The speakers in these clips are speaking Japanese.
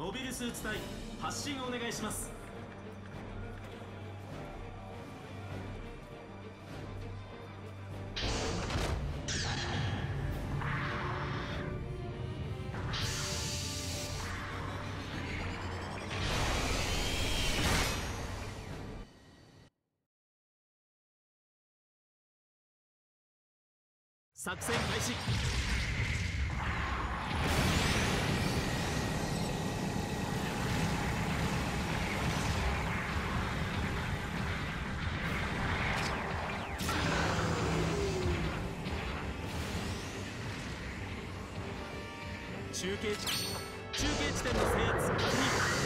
モビルスーツ隊発進をお願いします。作戦開始。中継中継地点の制圧確認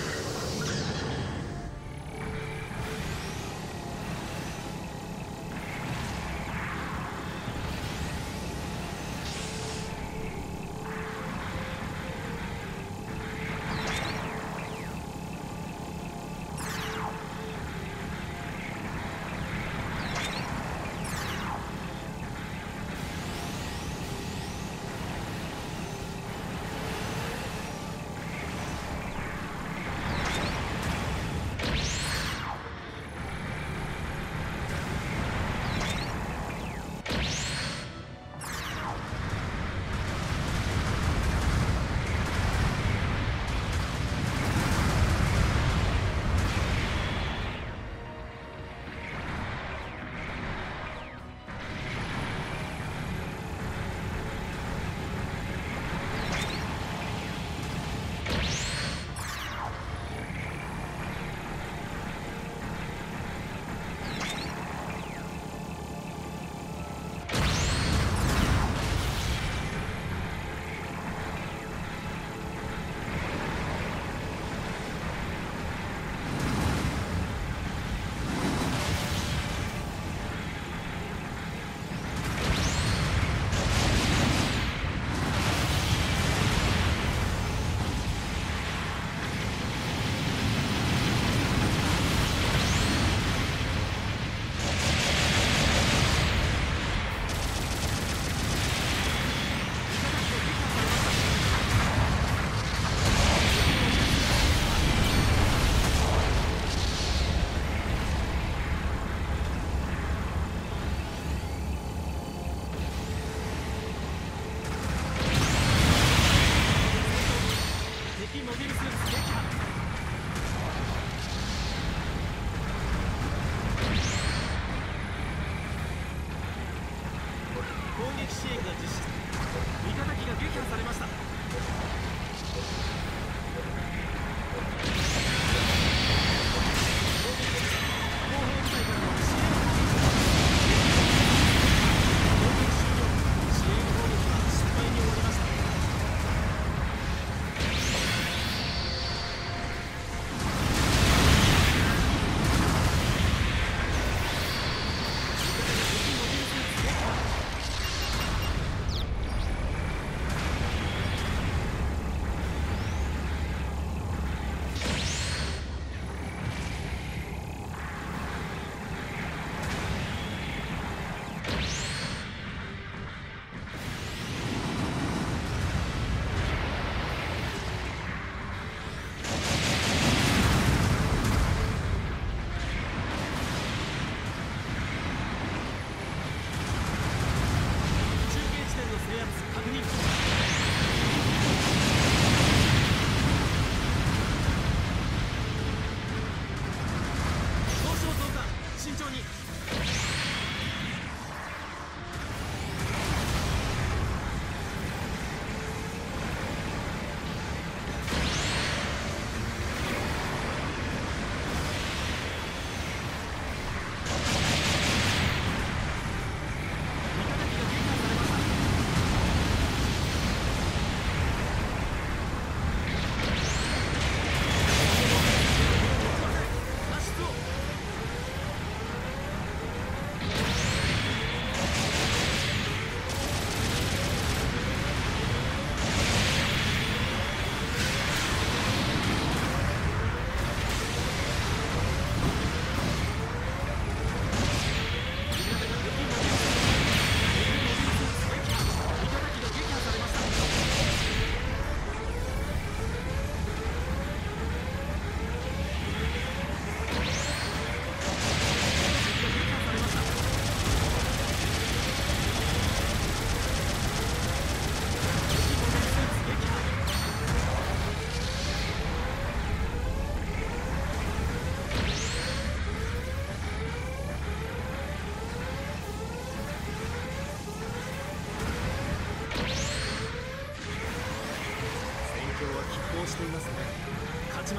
that just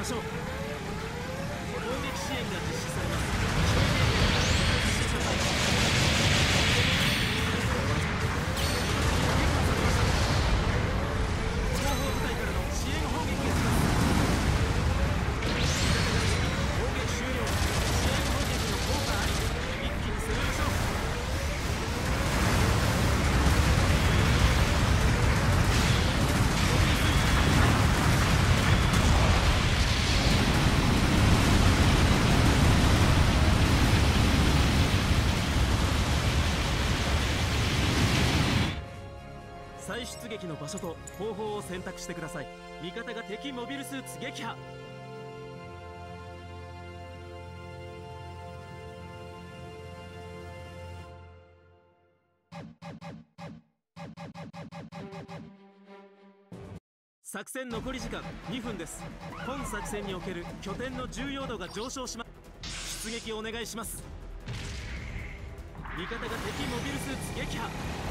圣。再出撃の場所と方法を選択してください。味方が敵モビルスーツ撃破。作戦残り時間2分です。本作戦における拠点の重要度が上昇します。出撃お願いします。味方が敵モビルスーツ撃破。